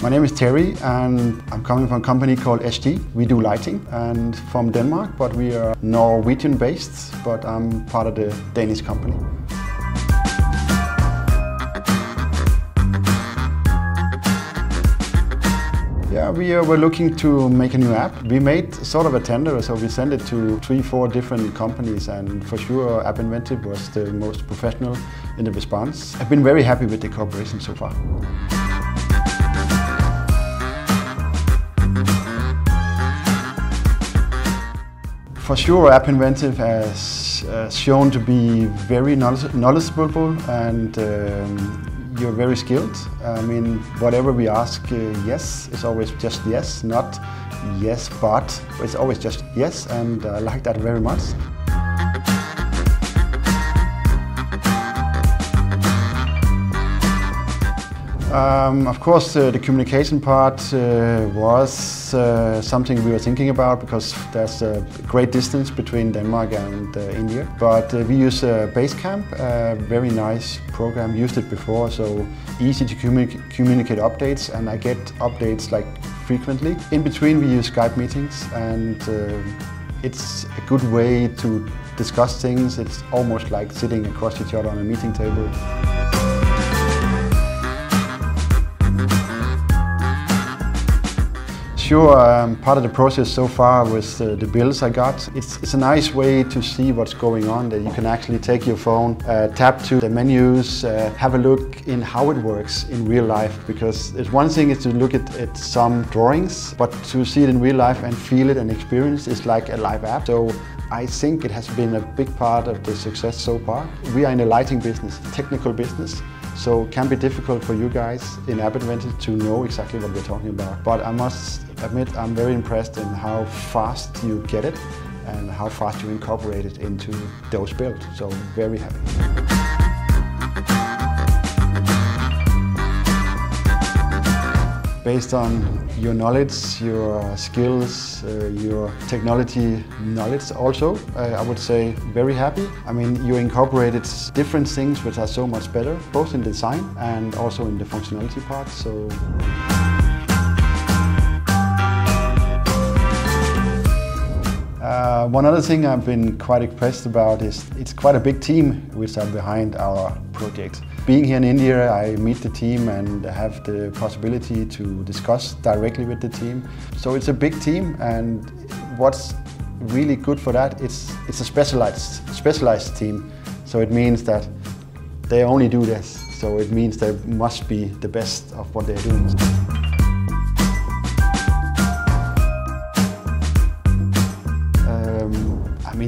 My name is Terry and I'm coming from a company called SG. We do lighting and from Denmark, but we are Norwegian based, but I'm part of the Danish company. Yeah, we uh, were looking to make a new app. We made sort of a tender, so we sent it to three, four different companies, and for sure Appinventiv was the most professional in the response. I've been very happy with the cooperation so far. For sure, Appinventiv has uh, shown to be very knowledgeable and um, you're very skilled. I mean, whatever we ask, uh, yes, it's always just yes, not yes, but. It's always just yes, and I like that very much. Um, of course, uh, the communication part uh, was uh, something we were thinking about because there's a great distance between Denmark and uh, India. But uh, we use Basecamp, a very nice program, used it before, so easy to communi communicate updates and I get updates like frequently. In between we use Skype meetings and uh, it's a good way to discuss things. It's almost like sitting across each other on a meeting table. Sure um, part of the process so far with uh, the bills I got. It's, it's a nice way to see what's going on, that you can actually take your phone, uh, tap to the menus, uh, have a look in how it works in real life. Because it's one thing is to look at, at some drawings, but to see it in real life and feel it and experience is like a live app. So I think it has been a big part of the success so far. We are in a lighting business, technical business. So it can be difficult for you guys in App to know exactly what we're talking about. But I must admit I'm very impressed in how fast you get it and how fast you incorporate it into those builds. So very happy. Based on your knowledge, your skills, uh, your technology knowledge also. Uh, I would say very happy. I mean, you incorporated different things which are so much better, both in design and also in the functionality part. So. Uh, one other thing I've been quite impressed about is it's quite a big team which are behind our project. Being here in India, I meet the team and have the possibility to discuss directly with the team. So it's a big team and what's really good for that, it's, it's a specialized, specialized team. So it means that they only do this. So it means they must be the best of what they're doing.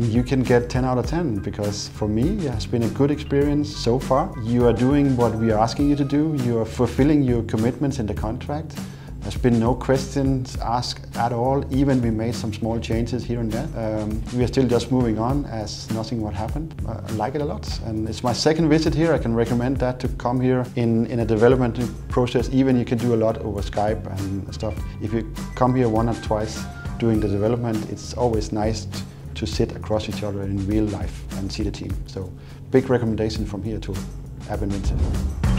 Mean, you can get 10 out of 10 because for me, it has been a good experience so far. You are doing what we are asking you to do. You are fulfilling your commitments in the contract. There's been no questions asked at all, even we made some small changes here and there. Um, we are still just moving on as nothing what happened. I like it a lot and it's my second visit here. I can recommend that to come here in, in a development process. Even you can do a lot over Skype and stuff. If you come here one or twice during the development, it's always nice to sit across each other in real life and see the team. So big recommendation from here to Appinventiv.